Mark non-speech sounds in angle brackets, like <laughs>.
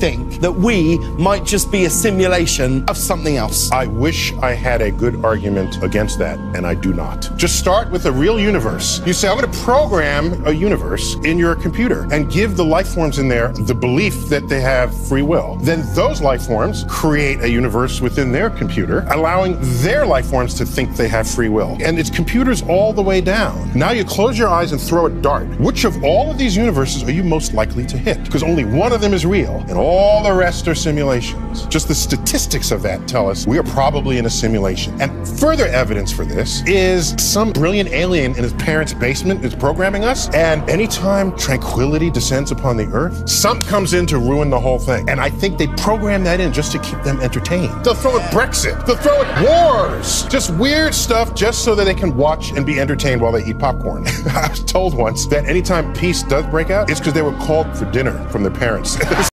think that we might just be a simulation of something else? I wish I had a good argument against that, and I do not. Just start with a real universe. You say, I'm going to program a universe in your computer and give the life forms in there the belief that they have free will. Then those life forms create a universe within their computer, allowing their life forms to think they have free will. And it's computers all the way down. Now you close your eyes and throw a dart. Which of all of these universes are you most likely to hit? Because only one of them is real, and all the rest are simulations. Just the statistics of that tell us we are probably in a simulation. And further evidence for this is some brilliant alien in his parents' basement is programming us, and anytime tranquility descends upon the earth, something comes in to ruin the whole thing. And I think they program that in just to keep them entertained. They'll throw in Brexit, they'll throw in wars, just weird stuff just so that they can watch and be entertained while they eat popcorn. <laughs> I was told once that anytime peace does break out, it's because they were called for dinner from their parents. <laughs>